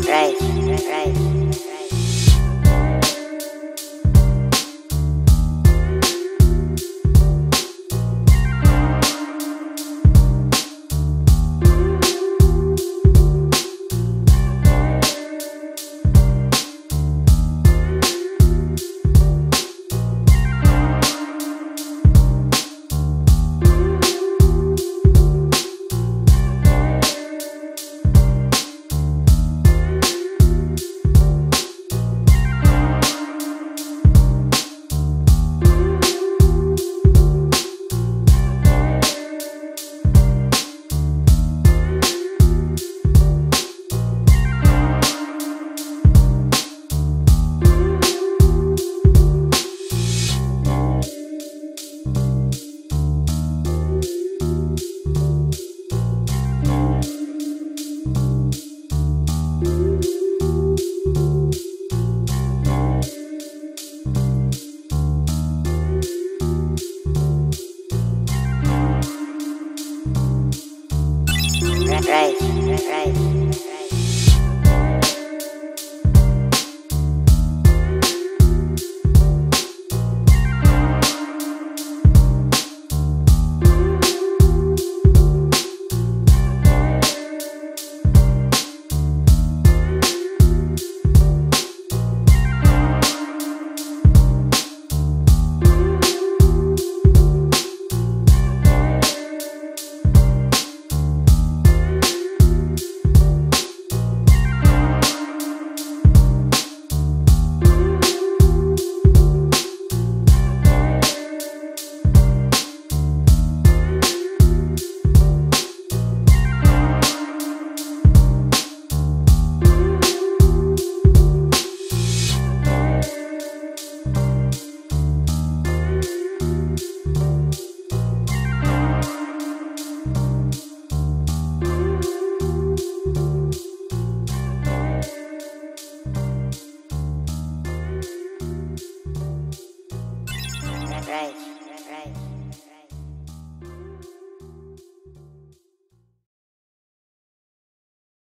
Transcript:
right, right. Right. right.